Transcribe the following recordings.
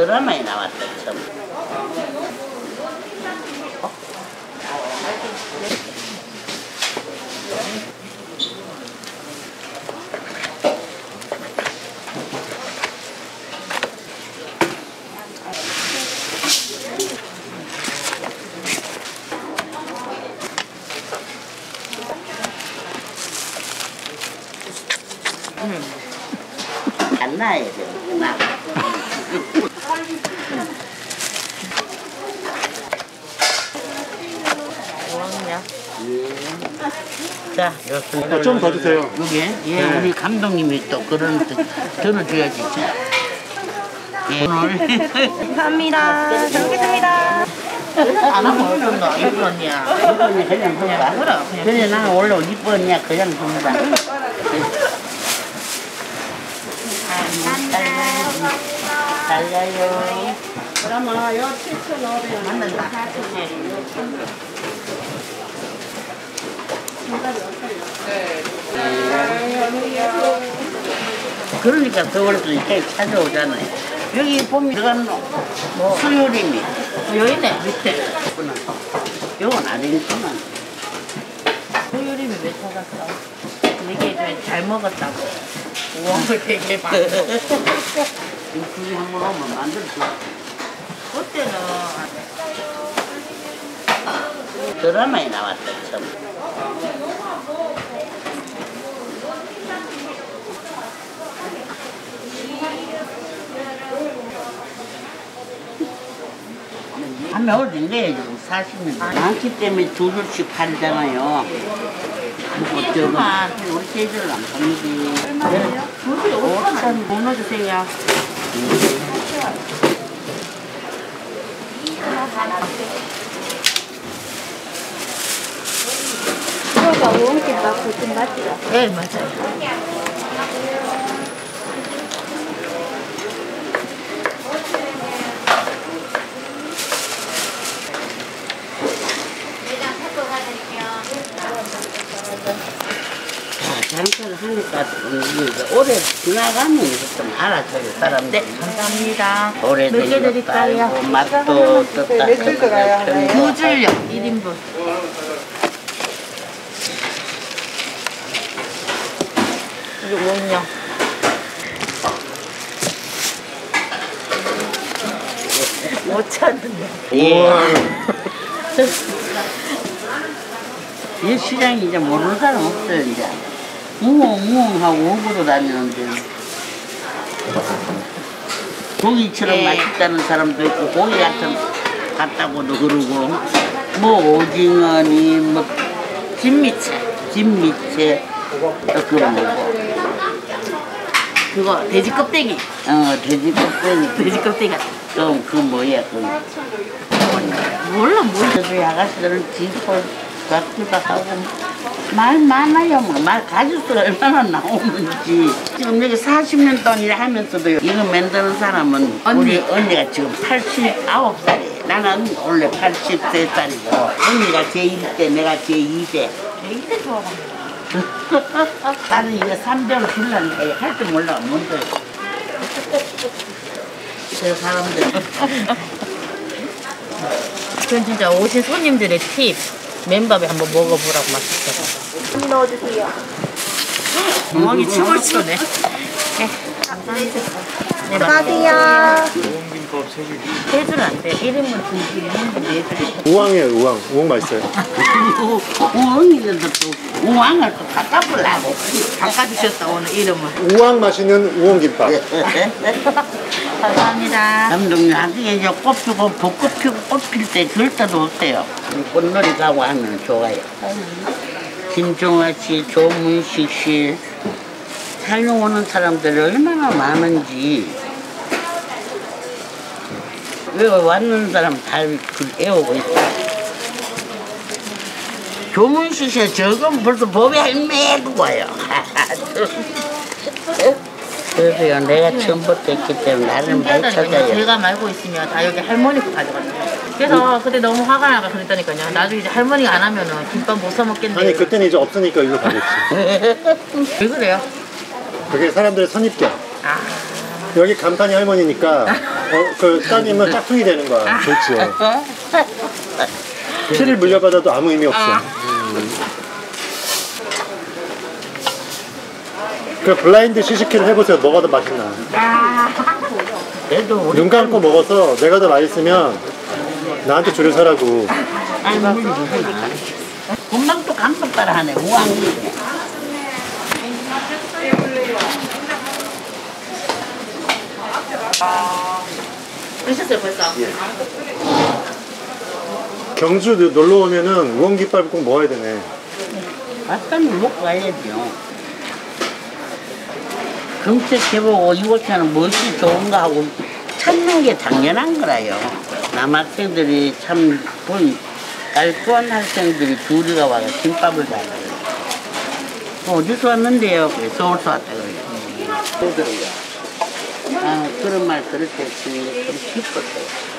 드라마에 나왔다 참. 안 나야 돼. 나. 뭐냐? 자, 여기. 좀더 주세요. 여기, 예, 우리 감독님이 또 그런 뜻 들어줘야지. 자. 예, 오늘. 감사합니다. 잘 먹겠습니다. 안 하고 어쩐다. 이뻤냐, 그냥 준다. 그래, 그냥. 그래, 나는 원래 이뻤냐, 그냥 준다. 달려요. 그러면 요 7,500원 만난다. 그러니까 서울도 이렇게 찾아오잖아요. 여기 보면 들어가는 뭐 수요림이 여기 있네, 밑에. 요건 아니구나. 소유림이 왜 찾았어? 얘기해주면 잘 먹었다고. 우엉을 되게 많이 먹어. 둘이 한 번 오면 만들 수 그때는 드라마에 나왔다 참. 한 매월 된 거예요 지금 40년 많기 때문에 두 줄씩 팔잖아요 뭐 저거 우리 세들은 안 팔리지 두개 5천 원. 뭐 넣어주세요. 우엉김밥 그좀 맞지요? 네, 맞아요. 자, 오래 지나가면 좀 알아줘요 사람들 네, 감사합니다. 오래된 몇개 것도 드릴까요? 알고 맛도 떴다 며칠 들어가요? 네. 두 줄요, 1인분. 이게 뭐냐? 못 찾는데. 예. 이 시장이 이제 모르는 사람 없어요, 이제. 무엉무엉하고 오구로 다니는데. 고기처럼 예. 맛있다는 사람도 있고, 고기 같은, 같다고도 그러고, 뭐, 오징어니, 뭐, 진미채. 진미채, 또 그런 거고. 그거 돼지 껍데기. 어, 돼지 껍데기. 돼지 껍데기 같은. 그, 그 뭐야, 그. 몰라, 몰라. 그래도 아가씨들은 지고 같기도 하고 말 많아요 뭐말 가짓수가 얼마나 나오는지 지금 여기 40년 동안 일하면서도 이거 만드는 사람은 언니. 우리 언니가 지금 89살이에요 나는 원래 83살이고 언니가 제1대 내가 제2대 되게 좋아합니다. 나는 이거 300을 줄라니까 할 줄 몰라 뭔데 그 사람들 그건 진짜 오신 손님들의 팁. 맨밥에 한번 먹어보라고 맛있어. 좀 넣어주세요. 엉이 춤을 추네. 네, 감사합니다. 네, 안녕하세요. 세 줄은 안 돼. 1인분 두 줄, 1인분 네 줄. 우왕이에요, 우왕. 우왕 맛있어요. 우엉이들도 또 우왕을 또 갖다 보려고 바꿔주셨다, 오늘 이름을. 우왕 맛있는 우엉김밥. 감사합니다. 감독님 나중에 이제 꽃 피고 벚꽃 피고 꽃 필때 절대로 오세요 꽃놀이 가고 하면 좋아요 김종아 씨, 조문식 씨 촬영 오는 사람들이 얼마나 많은지 왜 왔는 사람 다그 애우고 있어 씨 저건 벌써 법에 할매고 와요 그래도요 내가 처음부터 했기 때문에 나를 못. 찾아요 제가 말고 있으면 다 여기 할머니 거 가져갔어요. 그래서 그때 너무 화가 나가 그랬다니까요. 나중에 이제 할머니가 안 하면은 김밥 못 사 먹겠네. 아니, 그때는 이제 없으니까 일로 가겠지. 왜 그래요? 그게 사람들의 선입견. 아, 여기 간판이 할머니니까 어, 그 따님은 짝퉁이 되는 거야. 좋지요. 피를 물려받아도 아무 의미 없어. 그 블라인드 시식회를 해보세요. 뭐가 더 맛있나? 우리 눈 감고 먹어서 내가 더 맛있으면 나한테 줄을 서라고. 딸 물리구나. 금방 또 감독 따라 하네. 우왕이. 드셨어요 벌써? 경주 놀러 오면은 우엉김밥을 꼭 먹어야 되네. 맛있는 먹고 가야죠. 검색해보고 이곳에는 무엇이 좋은가 하고 찾는 게 당연한 거라요. 남학생들이 참 본, 깔끔한 학생들이 둘이가 와서 김밥을 사요. 어디서 왔는데요? 그래, 서울서 왔다 그래요. 그러더라고요. 아, 그런 말 그럴 때 했으니 좀 기뻤어요.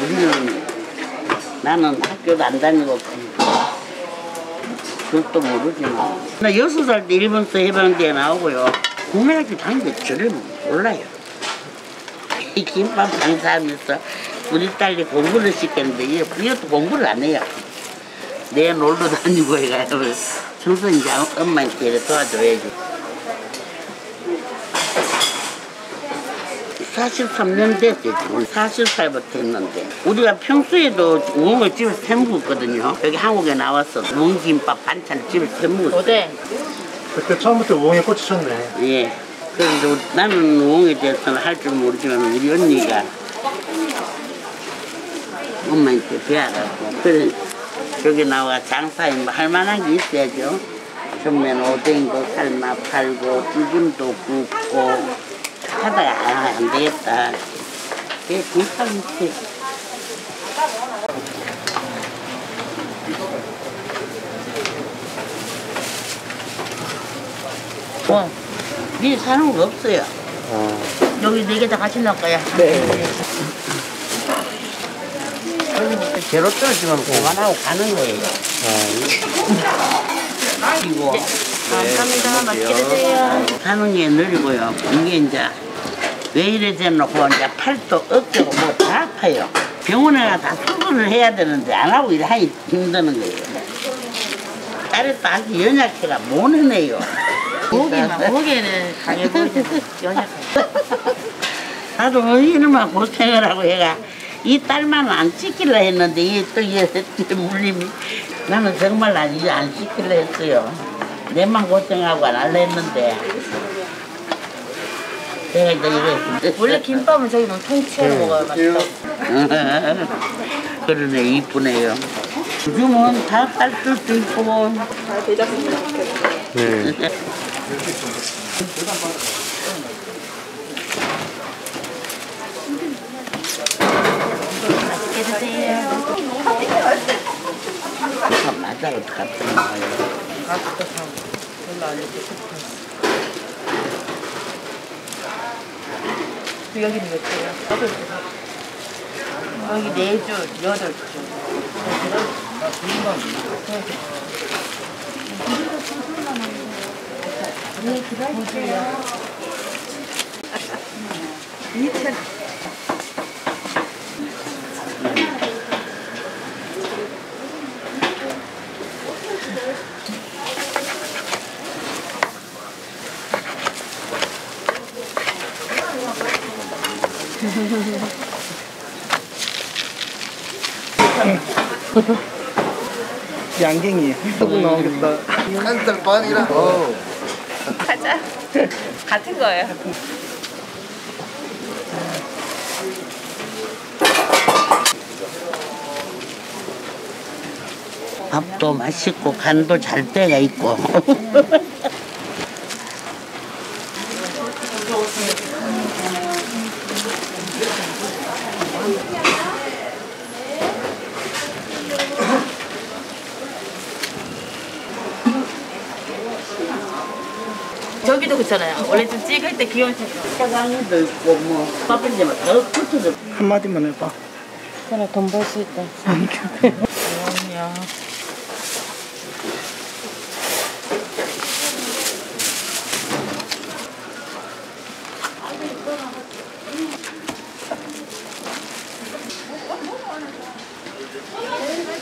우리는, 나는 학교도 안 다니고, 그것도 모르지만. 나 여섯 살 때 일본서 해방대에 나오고요. 국민학교 다니는 저를 몰라요. 이 김밥 장사하면서 우리 딸이 공부를 시켰는데 이- 이것도 공부를 안 해요. 내 놀러 다니고 해가지고 청소 이제 엄마한테 도와줘야지. 43년 됐지, 지금. 40살부터 했는데. 우리가 평소에도 우엉을 집에서 해 먹었거든요. 여기 한국에 나와서 우엉김밥 반찬 집에서 해 먹었어. 어때? 그때 처음부터 우엉에 꽂히셨네. 예. 그래서 나는 우엉에 대해서는 할 줄 모르지만 우리 언니가 엄마한테 배워갖고 그래 여기 나와 장사에 뭐 할 만한 게 있어야죠. 처음에는 오뎅도 삶아 팔고 튀김도 굽고 하다가 아, 안 되겠다. 그게 김밥이지. 뭐, 니 사는 거 없어요. 아, 여기 네 개 다 같이 넣을 거야. 여기부터 제로 떨어지면 그만하고 가는 거예요. 그리고 감사합니다. 맛있게 드세요. 사는 게 느리고요. 이게 이제 왜 이래 되놓고 이제 팔도 어깨고 뭐 다 아파요. 병원에 가다 수술을 해야 되는데 안 하고 이래 하기 힘드는 거예요. 딸이 또 아주 연약해가 못 해내요. 무게만 무게는 강해 보이지. 연약해. 나도 얼마나 고생을 하고 해가 이 딸만 안 찍힐라 했는데 이또 얘 물림이 나는 정말 난 이제 안 찍힐라 했어요. 내만 고생하고 안 할라 했는데 원래 김밥은 저기 뭐 통째로 먹어야 맛있어. 그러네 이쁘네요. 요즘은 다 딸들도 이쁘고 네. 맛있게 드세요. 아, 맞아요 같은 거예요. 여기는 몇 개야? 여덟 개. 여기 네 줄, 여덟 줄. 양갱이 조금 나오겠다. 한달 반이라. 어. 가자. 같은 거예요. 밥도 맛있고 간도 잘 때가 있고 있잖아요. 원래 좀 찍을 때 귀여운 사강이도 있고 뭐 바쁜지 뭐, 막다 한마디만 해봐. 그래 돈 벌 수 있다. 아니야.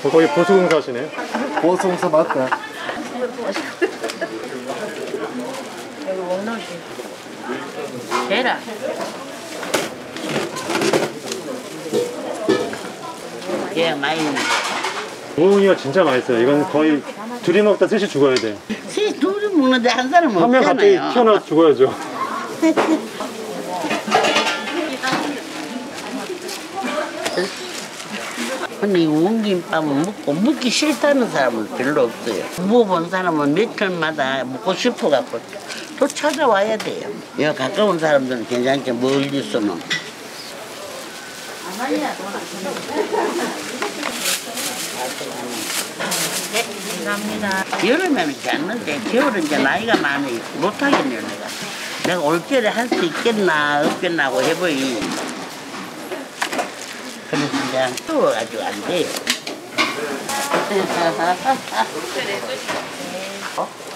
거기 보수공사시네. 보수공사 맞다. 계란. 예, 많이. 우엉이가 진짜 맛있어요. 이건 거의 둘이 먹다 셋이 죽어야 돼. 세 둘이 먹는데 한 사람은 한명 갑자기. 튀어나와 죽어야죠. 근데 우엉김밥은 먹고 먹기 싫다는 사람은 별로 없어요. 먹어본 사람은 며칠마다 먹고 싶어갖고 또 찾아와야 돼요. 여기 가까운 사람들은 괜찮게 멀리서는. 네, 감사합니다. 여름에는 괜찮는데 겨울은 이제 나이가 많으니 못하겠네요 내가. 내가 올겨울에 할 수 있겠나 없겠나 하고 해보이. 그래서 이제 추워가지고 안 돼요.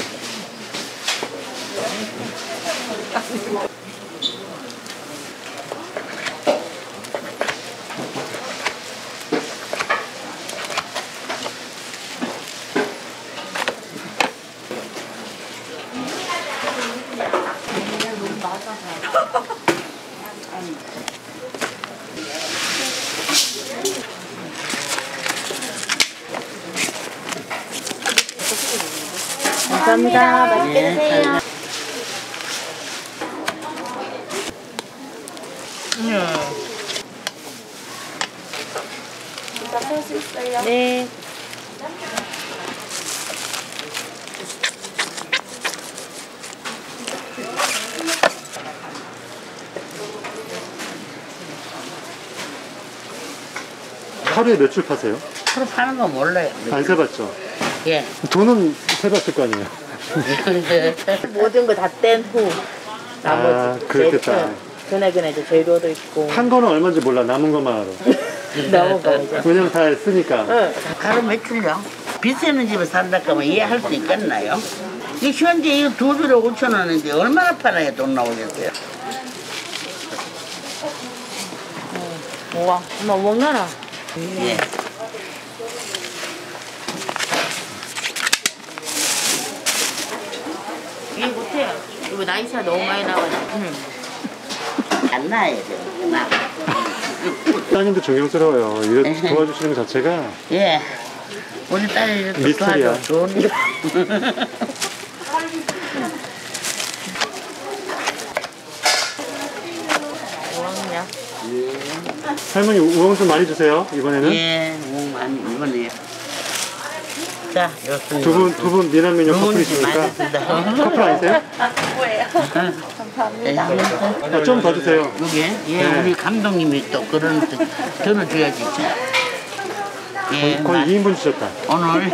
감사합니다. 맛있게 드세요. 할수 있어요. 네. 하루에 몇줄 파세요? 서로 파는 거 몰라요. 안 세봤죠? 예. 돈은 세봤을 거 아니에요? 모든 거 다 뗀 후. 아, 나머지 그렇겠다. 재료, 그날 그날 이제 재료도 있고 판 거는 얼마인지 몰라. 남은 것만 알아. 너무 거 이제. 왜냐면 다 쓰니까. 응. 하루 매출요? 비싸는 집에 산다 하면 이해할 수 있겠나요? 이 현재 이거 두 줄에 5천 원인데 얼마나 팔아야 돈 나오겠어요? 우와, 엄마 먹나라. 예. 이해 못해요. 이거 나이차 너무 많이 나가지고. 응. 안 나야 돼요. 나. 따님도 존경스러워요. 이래 도와주시는 것 자체가 예. 우리 딸이 이렇게 미스터리야. 도와줘. 좋은 일. 우왕이야. 할머니 우엉 좀 많이 주세요. 이번에는 예, 뭐 많이 이번에. 자, 여순. 두분 두 분 미남 미녀 좋은 일 커플이시니까 많이. 커플 아니세요? 감사합니다. 아, 좀더 주세요. 여기 예, 네. 우리 감독님이 또 그런 뜻 들어줘야지. 예, 거의 마- 2인분 주셨다. 오늘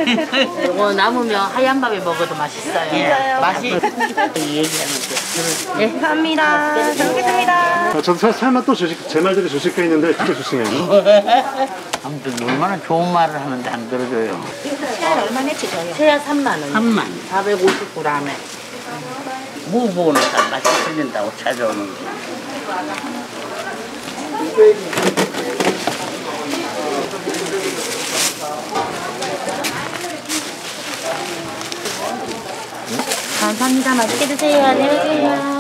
이거 남으면 하얀 밥에 먹어도 맛있어요. 예, 맛이 얘기하는데 네, 감사합니다. 잘 먹겠습니다. 아, 저도 설- 설마 또 주실 제 말대로 주실 거 있는데 진짜 주시네요. 아무튼 얼마나 좋은 말을 하는데 안 들어줘요. 최하 3만 원. 3만 450g에. 무보는 다 맛이 틀린다고 찾아오는 거. 감사합니다. 맛있게 드세요. 안녕히 계세요.